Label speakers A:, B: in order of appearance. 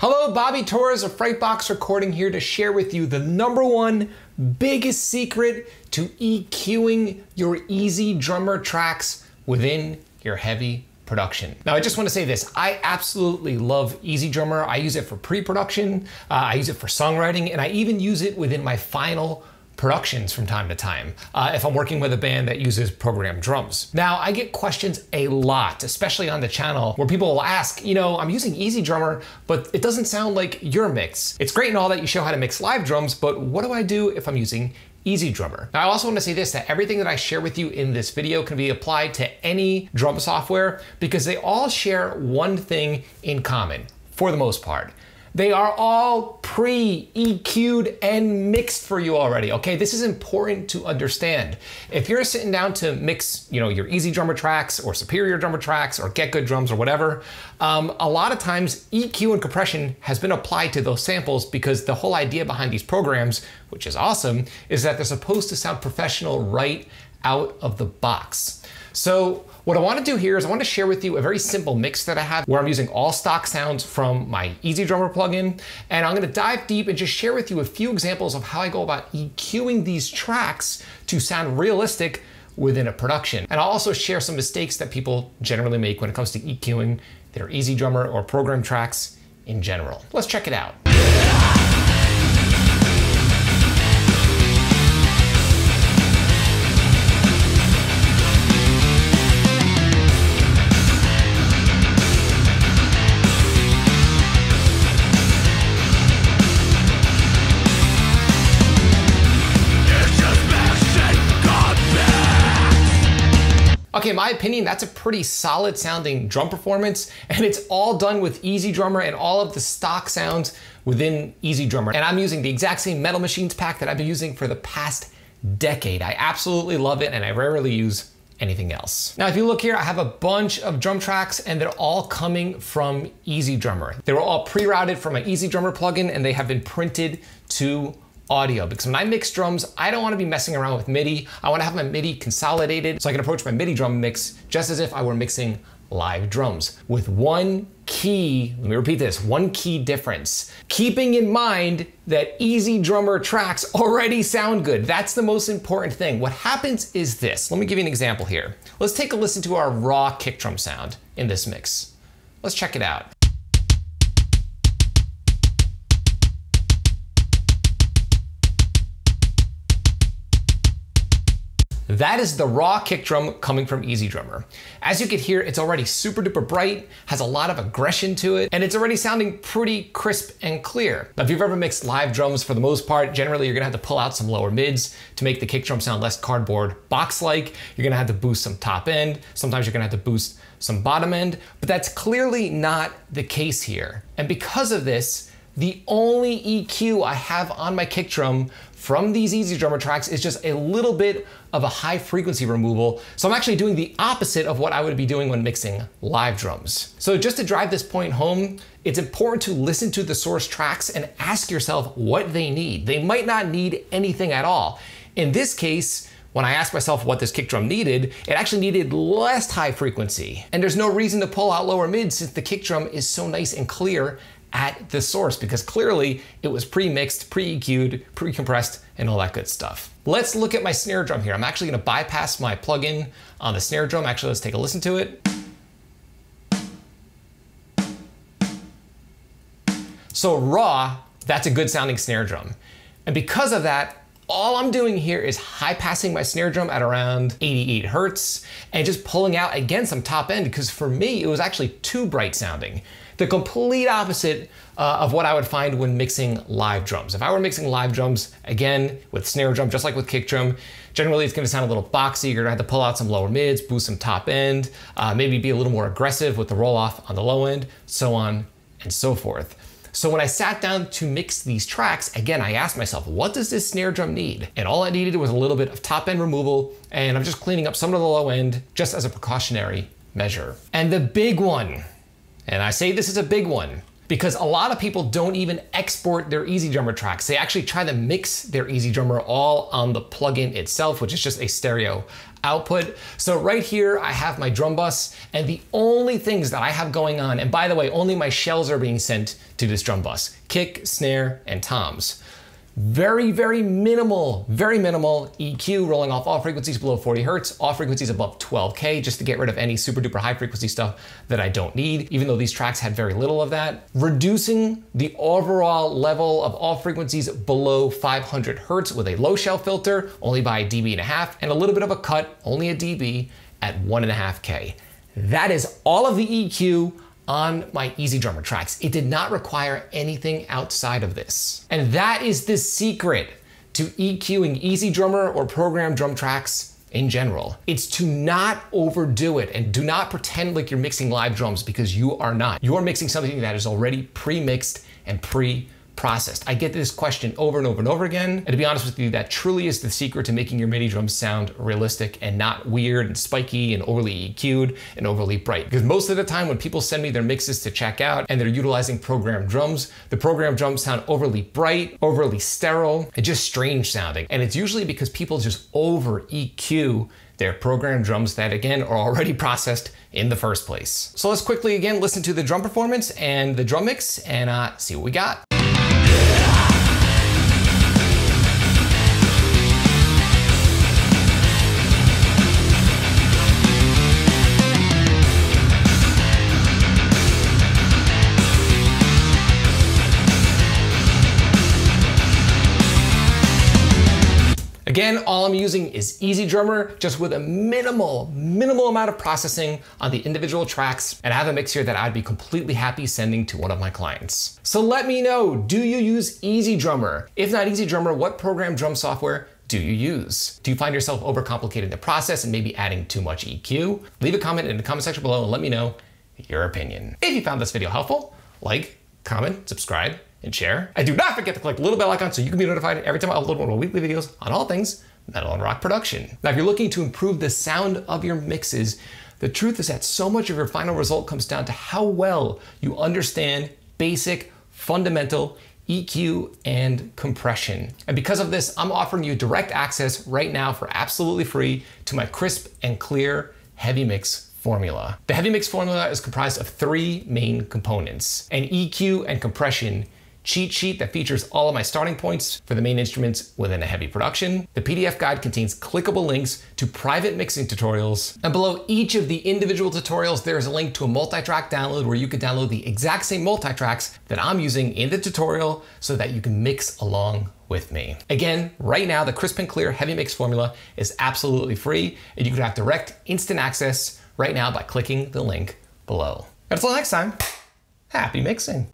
A: Hello, Bobby Torres of Frightbox Recording here to share with you the number one biggest secret to EQing your EZdrummer tracks within your heavy production. Now, I just want to say this. I absolutely love EZdrummer. I use it for pre-production, uh, I use it for songwriting, and I even use it within my final productions from time to time uh, if I'm working with a band that uses programmed drums. Now, I get questions a lot, especially on the channel, where people will ask, you know, I'm using EZdrummer, but it doesn't sound like your mix. It's great and all that you show how to mix live drums, but what do I do if I'm using EZdrummer. Now I also want to say this, that everything that I share with you in this video can be applied to any drum software because they all share one thing in common, for the most part. They are all pre-EQ'd and mixed for you already, okay? This is important to understand. If you're sitting down to mix, you know, your EZdrummer tracks or superior drummer tracks or GetGood Drums or whatever, um, a lot of times EQ and compression has been applied to those samples because the whole idea behind these programs, which is awesome, is that they're supposed to sound professional right out of the box. So what I wanna do here is I wanna share with you a very simple mix that I have where I'm using all stock sounds from my EZdrummer plugin. And I'm gonna dive deep and just share with you a few examples of how I go about EQing these tracks to sound realistic within a production. And I'll also share some mistakes that people generally make when it comes to EQing their EZdrummer or program tracks in general. Let's check it out. My opinion, that's a pretty solid sounding drum performance, and it's all done with EZdrummer and all of the stock sounds within EZdrummer. And I'm using the exact same Metal Machines pack that I've been using for the past decade. I absolutely love it, and I rarely use anything else. Now, if you look here, I have a bunch of drum tracks and they're all coming from EZdrummer. They were all pre-routed from my EZdrummer plugin and they have been printed to audio because when I mix drums, I don't want to be messing around with MIDI. I want to have my MIDI consolidated so I can approach my MIDI drum mix just as if I were mixing live drums with one key, let me repeat this, one key difference. Keeping in mind that EZdrummer tracks already sound good. That's the most important thing. What happens is this. Let me give you an example here. Let's take a listen to our raw kick drum sound in this mix. Let's check it out. That is the raw kick drum coming from EZdrummer. As you can hear, it's already super duper bright, has a lot of aggression to it, and it's already sounding pretty crisp and clear. Now, if you've ever mixed live drums, for the most part, generally you're gonna have to pull out some lower mids to make the kick drum sound less cardboard box-like. You're gonna have to boost some top end. Sometimes you're gonna have to boost some bottom end, but that's clearly not the case here. And because of this, the only EQ I have on my kick drum from these EZdrummer tracks is just a little bit of a high frequency removal. So I'm actually doing the opposite of what I would be doing when mixing live drums. So just to drive this point home, it's important to listen to the source tracks and ask yourself what they need. They might not need anything at all. In this case, when I asked myself what this kick drum needed, it actually needed less high frequency. And there's no reason to pull out lower mids since the kick drum is so nice and clear at the source because clearly it was pre-mixed, pre-EQ'd, pre-compressed, and all that good stuff. Let's look at my snare drum here. I'm actually gonna bypass my plugin on the snare drum. Actually, let's take a listen to it. So raw, that's a good sounding snare drum. And because of that, all I'm doing here is high passing my snare drum at around 88 hertz and just pulling out again some top end because for me, it was actually too bright sounding the complete opposite uh, of what I would find when mixing live drums. If I were mixing live drums, again, with snare drum, just like with kick drum, generally it's gonna sound a little boxy. You're gonna have to pull out some lower mids, boost some top end, uh, maybe be a little more aggressive with the roll off on the low end, so on and so forth. So when I sat down to mix these tracks, again, I asked myself, what does this snare drum need? And all I needed was a little bit of top end removal, and I'm just cleaning up some of the low end just as a precautionary measure. And the big one, and I say this is a big one because a lot of people don't even export their EZdrummer tracks. They actually try to mix their EZdrummer all on the plugin itself, which is just a stereo output. So right here, I have my drum bus and the only things that I have going on, and by the way, only my shells are being sent to this drum bus, kick, snare, and toms. Very, very minimal, very minimal EQ rolling off all frequencies below 40 hertz, all frequencies above 12K, just to get rid of any super duper high frequency stuff that I don't need, even though these tracks had very little of that. Reducing the overall level of all frequencies below 500 hertz with a low shelf filter, only by a dB and a half, and a little bit of a cut, only a dB at one and a half K. That is all of the EQ on my EZdrummer tracks. It did not require anything outside of this. And that is the secret to EQing EZdrummer or program drum tracks in general. It's to not overdo it and do not pretend like you're mixing live drums because you are not. You're mixing something that is already pre-mixed and pre processed? I get this question over and over and over again. And to be honest with you, that truly is the secret to making your MIDI drums sound realistic and not weird and spiky and overly EQ'd and overly bright. Because most of the time when people send me their mixes to check out and they're utilizing programmed drums, the programmed drums sound overly bright, overly sterile, and just strange sounding. And it's usually because people just over EQ their programmed drums that again are already processed in the first place. So let's quickly again listen to the drum performance and the drum mix and uh, see what we got. Again, all I'm using is EZdrummer, just with a minimal, minimal amount of processing on the individual tracks, and I have a mix here that I'd be completely happy sending to one of my clients. So let me know, do you use EZdrummer? If not EZdrummer, what program drum software do you use? Do you find yourself overcomplicating the process and maybe adding too much EQ? Leave a comment in the comment section below and let me know your opinion. If you found this video helpful, like, comment, subscribe, and share. And do not forget to click the little bell icon so you can be notified every time I upload one of my weekly videos on all things metal and rock production. Now, if you're looking to improve the sound of your mixes, the truth is that so much of your final result comes down to how well you understand basic, fundamental EQ and compression. And because of this, I'm offering you direct access right now for absolutely free to my crisp and clear heavy mix formula. The heavy mix formula is comprised of three main components, an EQ and compression cheat sheet that features all of my starting points for the main instruments within a heavy production. The PDF guide contains clickable links to private mixing tutorials. And below each of the individual tutorials, there is a link to a multi-track download where you can download the exact same multi-tracks that I'm using in the tutorial so that you can mix along with me. Again, right now, the crisp and clear heavy mix formula is absolutely free and you can have direct instant access right now by clicking the link below. Until next time, happy mixing.